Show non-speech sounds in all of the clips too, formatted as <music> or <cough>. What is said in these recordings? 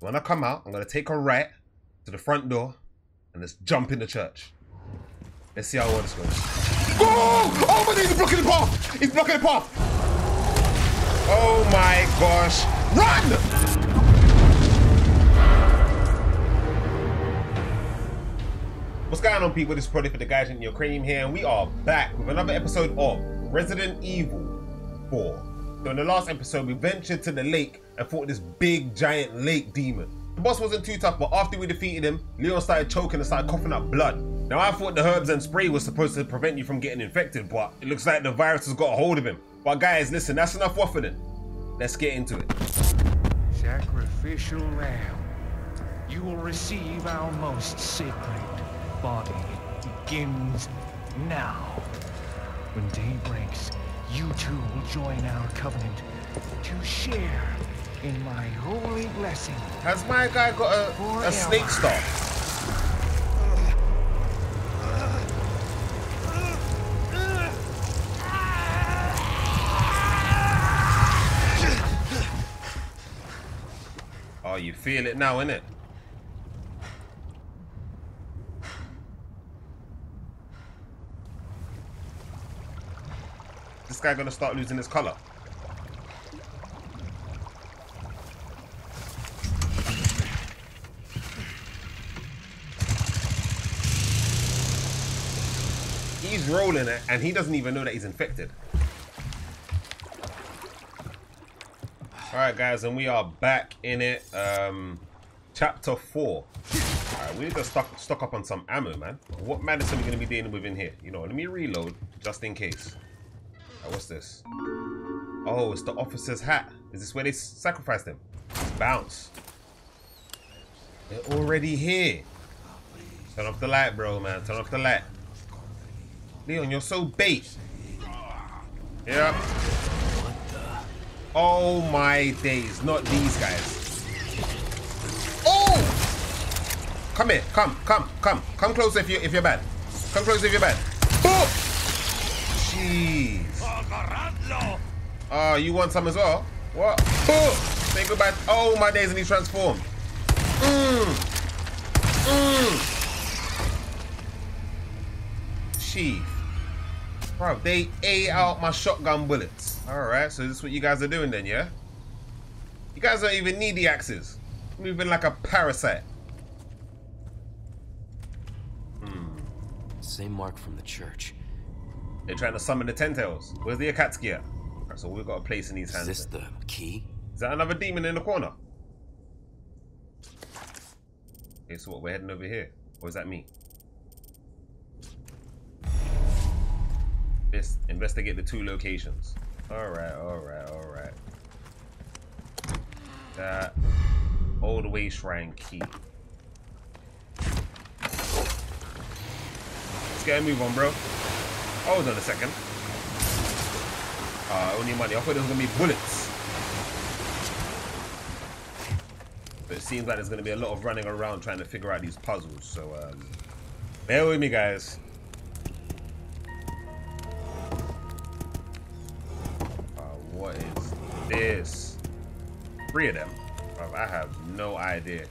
When I come out, I'm gonna take a right to the front door and let's jump in the church. Let's see how all this goes. Oh! Oh my he's blocking the path! He's blocking the path! Oh my gosh. Run! What's going on people? This is Prody for the guys in your cream here and we are back with another episode of Resident Evil 4. So in the last episode we ventured to the lake and fought this big giant lake demon. The boss wasn't too tough but after we defeated him, Leon started choking and started coughing up blood. Now I thought the herbs and spray was supposed to prevent you from getting infected but it looks like the virus has got a hold of him. But guys listen that's enough waffling. Let's get into it. Sacrificial lamb, you will receive our most sacred body. It begins now. When day breaks, you two will join our covenant to share in my holy blessing. Has my guy got a, a snake star? Oh, you feel it now, innit? This guy gonna start losing his color. He's rolling it and he doesn't even know that he's infected. Alright guys, and we are back in it. Um chapter four. Alright, we need to stock stock up on some ammo, man. What medicine are we gonna be dealing with in here? You know, let me reload just in case. Alright, what's this? Oh, it's the officer's hat. Is this where they sacrificed him? Bounce. They're already here. Turn off the light, bro, man. Turn off the light. Leon, you're so bait. Yep. Oh my days, not these guys. Oh! Come here, come, come, come, come close if you if you're bad. Come close if you're bad. Boom! Jeez. Oh, you want some as well? What? Boom! Say goodbye. Oh my days, and he's transformed. Mmm. Mmm. Chief. Bro, they ate out my shotgun bullets. Alright, so this is what you guys are doing then, yeah? You guys don't even need the axes. Moving like a parasite. Hmm. Same mark from the church. They're trying to summon the Ten-Tails. Where's the Akatsuki at? Alright, so we've got a place in these Is hands. this then. the key? Is that another demon in the corner? Okay, so what, we're heading over here? Or is that me? Investigate the two locations. Alright, alright, alright. That old way shrine key. Let's get a move on, bro. Hold on a second. Uh, only money. I thought there was gonna be bullets. But it seems like there's gonna be a lot of running around trying to figure out these puzzles. So um, bear with me, guys. This? Three of them. I have no idea.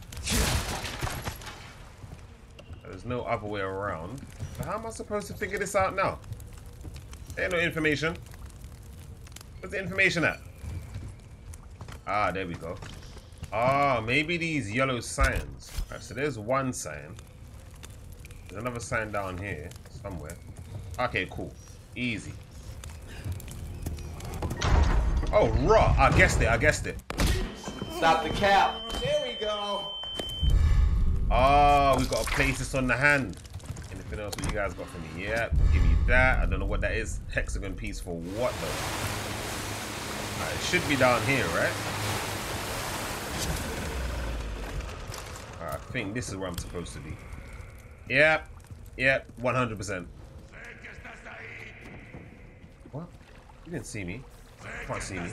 There's no other way around. How am I supposed to figure this out now? Ain't no information. Where's the information at? Ah, there we go. Ah, maybe these yellow signs. Alright, so there's one sign. There's another sign down here somewhere. Okay, cool. Easy. Oh, raw. I guessed it. I guessed it. Stop the cap. There we go. Ah, we've got to place this on the hand. Anything else what you guys got for me? Yeah, give me that. I don't know what that is. Hexagon piece for what though? Alright, it should be down here, right? I think this is where I'm supposed to be. Yep. Yep, 100%. What? You didn't see me. Can't see me.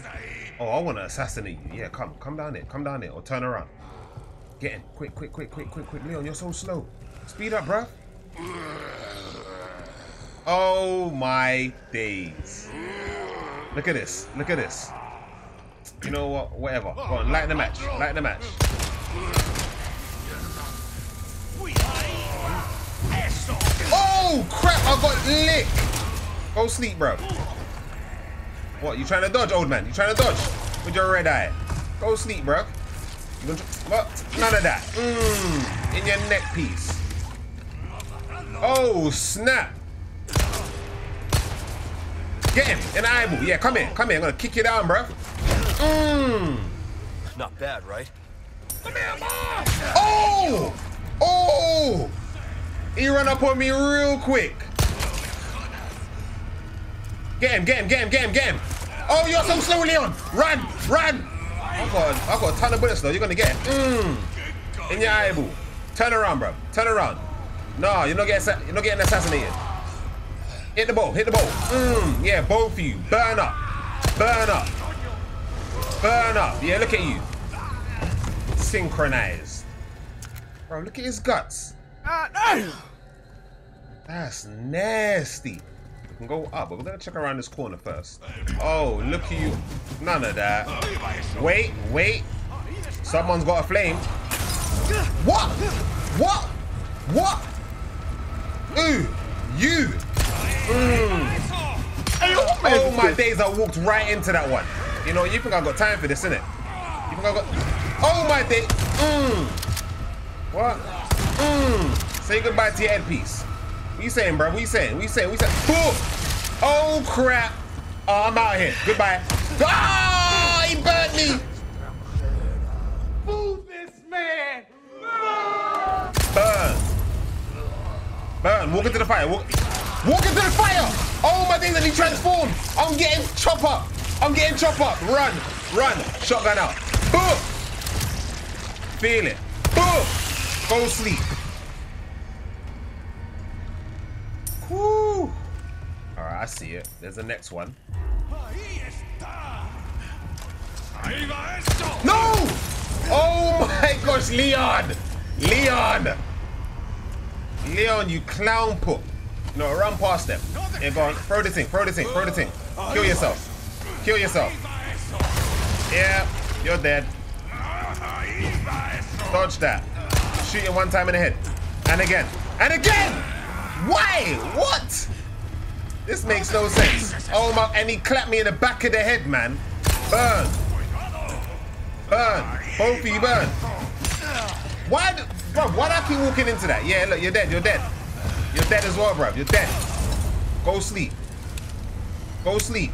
Oh, I want to assassinate you. Yeah, come. Come down there. Come down there. Or turn around. Get in. Quick, quick, quick, quick, quick, quick. Leon, you're so slow. Speed up, bruh. Oh my days. Look at this. Look at this. You know what? Whatever. Go on, light the match. Light the match. Oh crap, I got licked. Go sleep, bro. What, you trying to dodge, old man? You trying to dodge with your red eye? Go sleep, bro. You gonna what? None of that. Mmm. In your neck piece. Oh, snap. Get him in the eyeball. Yeah, come here. Come here. I'm gonna kick you down, bro. Mmm. Not bad, right? Come here, boy. Oh! Oh! He run up on me real quick. Get him, get him, get him, get him, get him. Oh, you're so slow, Leon. Run, run. I've got, I've got a ton of bullets though. You're gonna get it. Mm. In your eyeball. Turn around, bro. Turn around. No, you're not getting, you're not getting assassinated. Hit the ball, hit the ball. Mm. Yeah, both of you. Burn up. Burn up. Burn up. Yeah, look at you. Synchronized. Bro, look at his guts. That's nasty. We can go up, but we're gonna check around this corner first. Oh, look at you. None of that. Wait, wait. Someone's got a flame. What? What? What? Ooh, you. Mm. Oh my days, I walked right into that one. You know, you think I got time for this, innit? You think I got... Oh my day. Mm. What? Mm. Say goodbye to your headpiece. What you saying, bro? What you saying? What you saying? You saying? Boom. Oh crap. Oh, I'm out here. Goodbye. Ah, he burnt me. Move this man! Burn. Burn. Walk into the fire. Walk, walk into the fire. Oh my days, and he transformed. I'm getting chop up. I'm getting chop up. Run. Run. Shotgun out. Boom. Feel it. Boom. Go sleep. Whoo. All right, I see it. There's the next one. No! Oh my gosh, Leon! Leon! Leon, you clown poop. No, run past them. Yeah, go on. Throw the thing, throw the thing, throw the thing. Kill yourself. Kill yourself. Yeah, you're dead. Dodge that. Shoot him one time in the head. And again. And again! Why? What? This makes no sense. Oh my, and he clapped me in the back of the head, man. Burn. Burn. Both of you burn. Why, do- bro, why do I keep walking into that? Yeah, look, you're dead, you're dead. You're dead as well, bro. You're dead. Go sleep. Go sleep.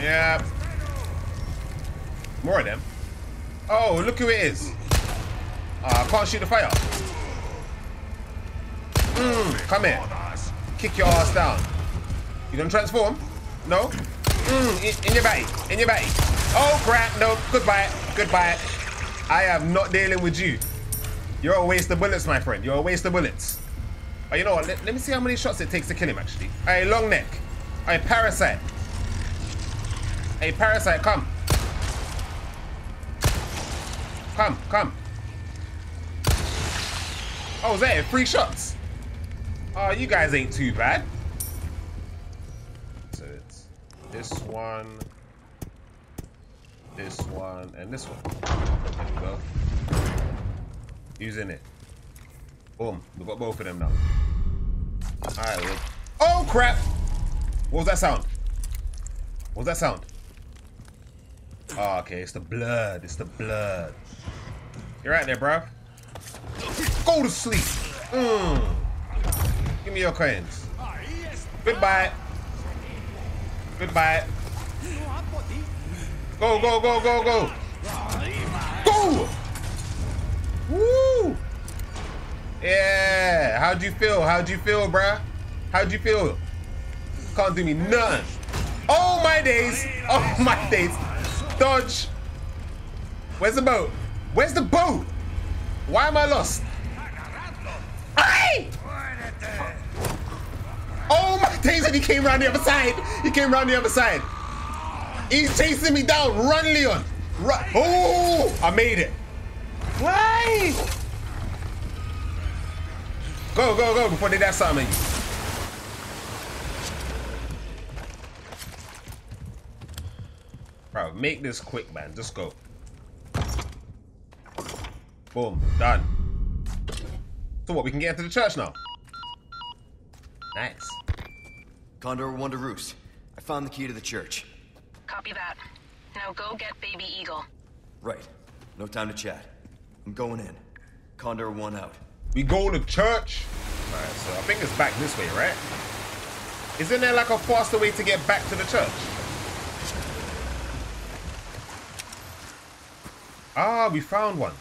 Yeah. More of them. Oh, look who it is. I can't shoot the fire. Mm, come here. Kick your ass down. You gonna transform? No? Mm, in, in your body. In your body. Oh crap, no. Goodbye. Goodbye. I am not dealing with you. You're a waste of bullets, my friend. You're a waste of bullets. Oh, you know what? Let, let me see how many shots it takes to kill him, actually. Hey, long neck. Hey, parasite. Hey, parasite, come. Come, come. Oh, is that it? Three shots. Oh, you guys ain't too bad. So it's this one, this one, and this one. There we go. Using it. Boom. We've got both of them now. Alright. Oh crap! What was that sound? What was that sound? Oh, okay, it's the blood. It's the blood. You're right there, bruv. Go to sleep. Mm. Give me your coins. Goodbye. Goodbye. Go, go, go, go, go. Go! Woo! Yeah. How'd you feel? How'd you feel, bruh? How'd you feel? Can't do me none. Oh my days. Oh my days. Dodge. Where's the boat? Where's the boat? Why am I lost? And he came around the other side. He came around the other side. He's chasing me down. Run, Leon. Run. Oh, I made it. Why? Go, go, go before they dash something at you. Bro, make this quick, man. Just go. Boom. Done. So what, we can get into the church now? Nice. Condor One to Roost. I found the key to the church. Copy that. Now go get Baby Eagle. Right. No time to chat. I'm going in. Condor One out. We go to church. Alright, so I think it's back this way, right? Isn't there like a faster way to get back to the church? Ah, we found one.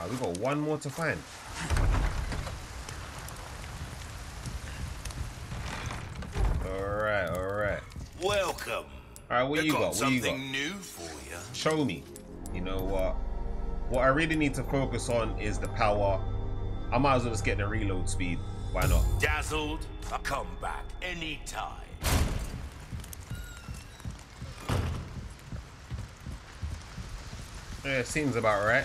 Ah, we got one more to find. Alright, alright. Welcome. Alright, what you got? What you got? something new for you. show me. You know what? What I really need to focus on is the power. I might as well just get the reload speed. Why not? Dazzled, I come back anytime. Yeah, seems about right.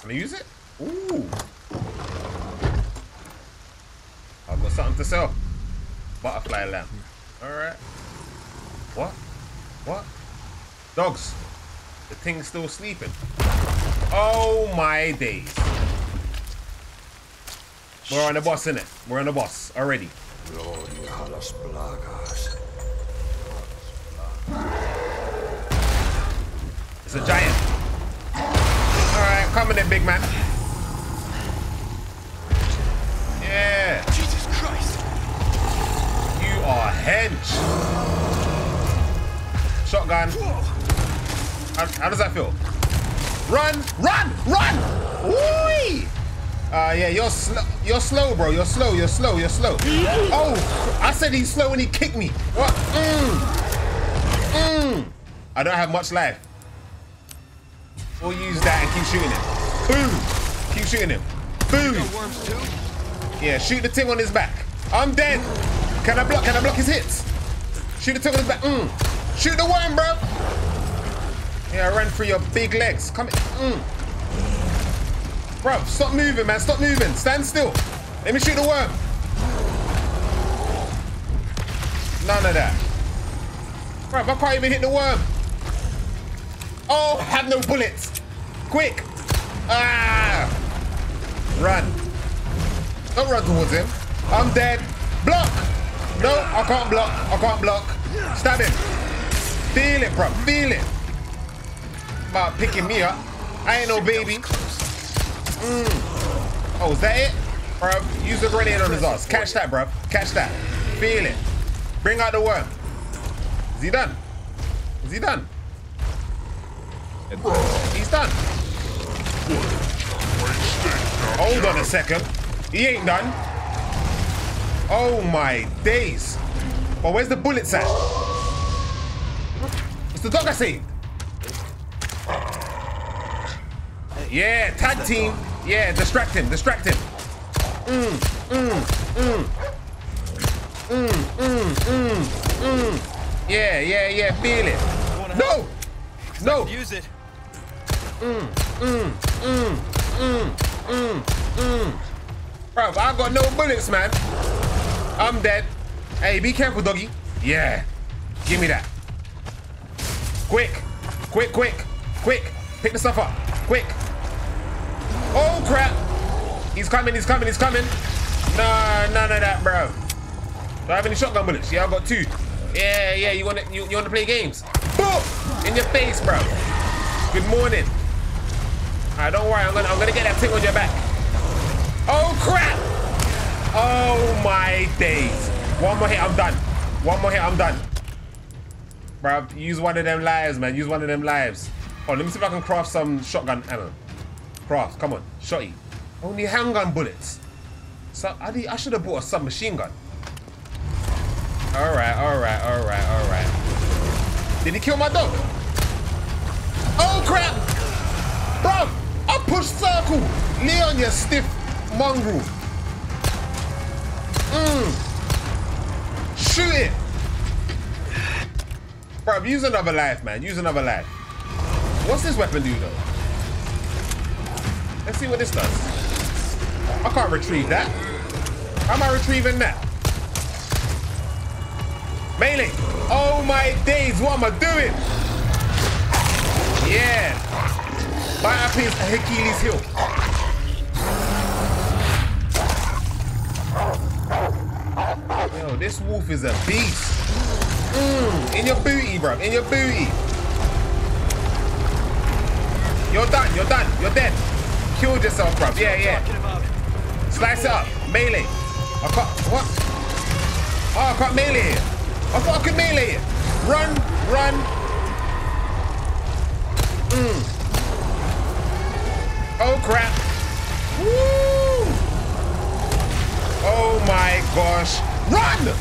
Can I use it? Ooh. I've got something to sell. Butterfly lamp. Alright. What? What? Dogs. The thing's still sleeping. Oh my days. We're on the boss, innit? We're on the boss already. It's a giant. Alright, coming in, big man. Shotgun. How, how does that feel? Run, run, run! Woo! Uh, yeah, you're slow. You're slow, bro. You're slow. You're slow. You're slow. Oh, I said he's slow and he kicked me. What? Mm. Mm. I don't have much life. We'll use that and keep shooting him. Boom. Keep shooting him. Boom. Yeah, shoot the thing on his back. I'm dead. Can I block? Can I block his hits? Shoot the thing on his back. Mm. Shoot the worm, bro. Yeah, I ran through your big legs. Come here. Mm. Bro, stop moving, man. Stop moving. Stand still. Let me shoot the worm. None of that. Bro, I can't even hit the worm. Oh, I have no bullets. Quick. Ah. Run. Don't run towards him. I'm dead. Block. No, I can't block. I can't block. Stab him. Feel it, bro. Feel it. About picking me up. I ain't no baby. Mm. Oh, is that it? Bro, use the grenade on his ass. Catch that, bro. Catch that. Feel it. Bring out the worm. Is he done? Is he done? He's done. Hold on a second. He ain't done. Oh my days. Oh, where's the bullets at? The dog I saved. Yeah, tag team. Yeah, distract him, distract him. Mm, mm, mm. Mm, mm, mm, mm. Yeah, yeah, yeah, feel it. No! No! Use it. Mm, mm, mm, mm, mm, mm. Bro, I got no bullets, man. I'm dead. Hey, be careful, doggy. Yeah. Give me that. Quick. Quick, quick, quick. Pick the stuff up. Quick. Oh, crap. He's coming, he's coming, he's coming. No, none of that, bro. Do I have any shotgun bullets? Yeah, I got two. Yeah, yeah, you wanna you, you wanna play games? Boom! In your face, bro. Good morning. Alright, don't worry, I'm gonna I'm gonna get that thing on your back. Oh crap! Oh my days. One more hit, I'm done. One more hit, I'm done. Bro, use one of them lives, man. Use one of them lives. Oh, let me see if I can craft some shotgun ammo. Craft, come on, shotty. Only handgun bullets. So I, I should have bought a submachine gun. Alright, alright, alright, alright. Did he kill my dog? Oh crap! Bro, I pushed circle. Leon, you stiff mongrel. Mm. Shoot it. Bro, use another life, man. Use another life. What's this weapon do, though? Let's see what this does. I can't retrieve that. How am I retrieving that? Melee. Oh my days, what am I doing? Yeah. Bite up his Achilles heel. Yo, this wolf is a beast. Mm, in your booty, bro. In your booty. You're done. You're done. You're dead. Killed yourself, bro. Yeah, yeah. Slice up. Melee. I can't. What? Oh, I can't melee. I thought I could melee. Run, run. Mm. Oh, crap. Woo! Oh my gosh. Run!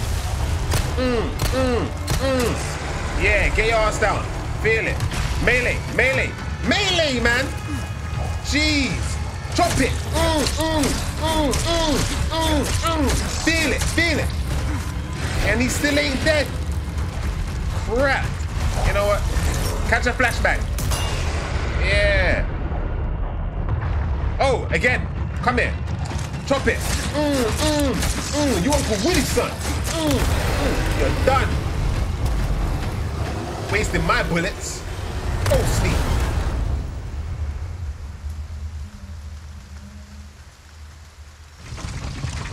Mm, mm, mm. Yeah, get your ass down. Feel it. Melee, melee, melee, man. Jeez. Chop it. Mm, mm, mm, mm, mm. Feel it, feel it. And he still ain't dead. Crap. You know what? Catch a flashback. Yeah. Oh, again. Come here. Chop it. Mm, mm, mm. You Uncle Willie, son. Mm, mm. You're done. Wasting my bullets. Go sleep.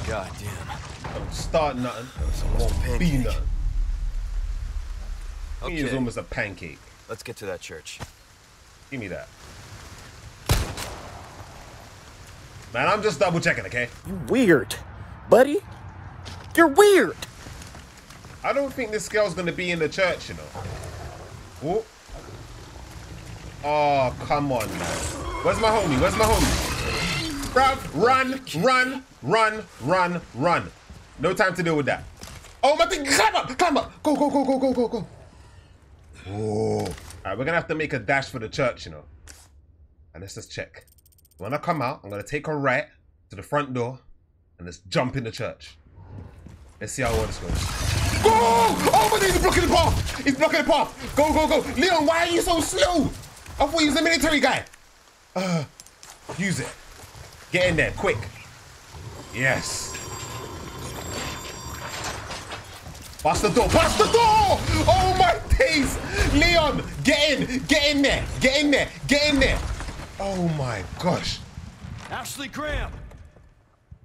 God damn. Don't start nothing. almost Won't a be nothing. He is almost a pancake. Let's get to that church. Give me that. Man, I'm just double checking, okay? You weird. Buddy? You're weird. I don't think this girl's gonna be in the church, you know. Oh. Oh, come on, man. Where's my homie? Where's my homie? Bruv, run, run, run, run, run. No time to deal with that. Oh, my thing, climb up, climb up. Go, go, go, go, go, go, go. Oh. All right, we're gonna have to make a dash for the church, you know. And let's just check. When I come out, I'm gonna take a right to the front door and let's jump in the church. Let's see how well this goes. Go! Oh my God, he's blocking the path! He's blocking the path! Go, go, go! Leon, why are you so slow? I thought he was a military guy. Uh, use it. Get in there, quick. Yes. Bust the door, bust the door! Oh my days! Leon, get in, get in there, get in there, get in there. Oh my gosh. Ashley Graham!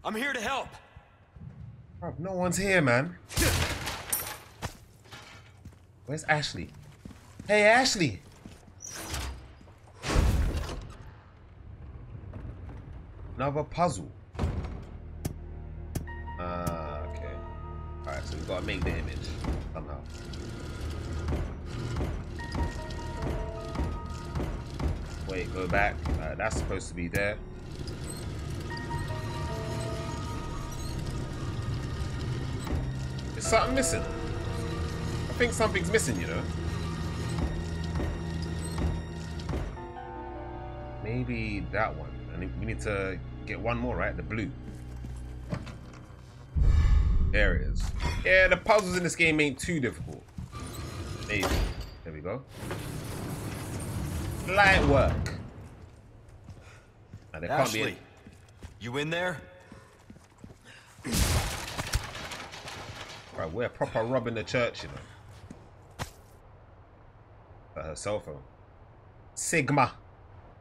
I'm here to help. Bruv, no one's here, man. <laughs> Where's Ashley? Hey, Ashley. Another puzzle. Ah, okay. Alright, so we've gotta make the image somehow. Wait, go back. Uh, that's supposed to be there. there. Is something missing? I think something's missing, you know. Maybe that one. And we need to get one more, right? The blue. There it is. Yeah, the puzzles in this game ain't too difficult. Maybe. There we go. Light work. There can't be Ashley, you in there? Right, we're proper robbing the church, you know. But her cell phone. Sigma.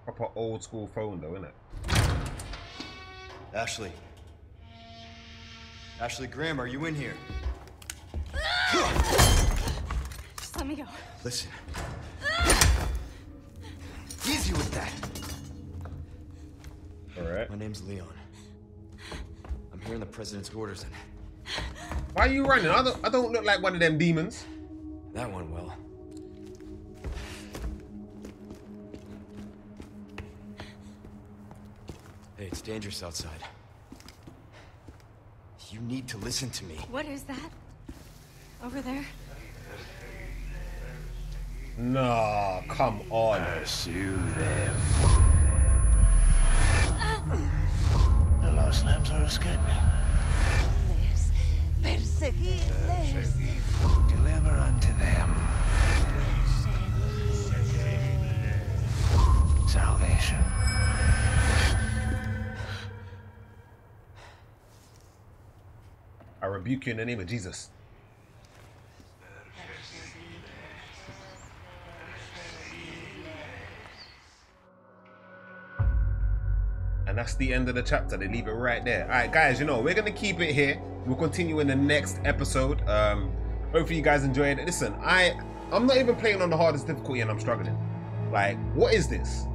Proper old school phone though, isn't it? Ashley. Ashley Graham, are you in here? Just let me go. Listen. Easy with that. Alright. My name's Leon. I'm hearing the president's orders and Why are you running? I don't I don't look like one of them demons. that one well. Hey, it's dangerous outside. You need to listen to me. What is that? Over there? Nah, come on. Pursue them. The lost lambs are escaping. Perseguirles. Deliver unto them salvation. rebuke you in the name of Jesus. And that's the end of the chapter. They leave it right there. All right, guys, you know, we're going to keep it here. We'll continue in the next episode. Um, hopefully you guys enjoyed it. Listen, I, I'm not even playing on the hardest difficulty and I'm struggling. Like, what is this?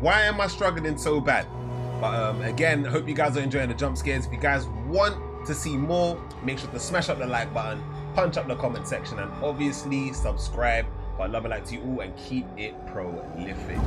Why am I struggling so bad? But um, again, hope you guys are enjoying the jump scares. If you guys want to see more, make sure to smash up the like button, punch up the comment section, and obviously subscribe. But love and like to you all and keep it prolific.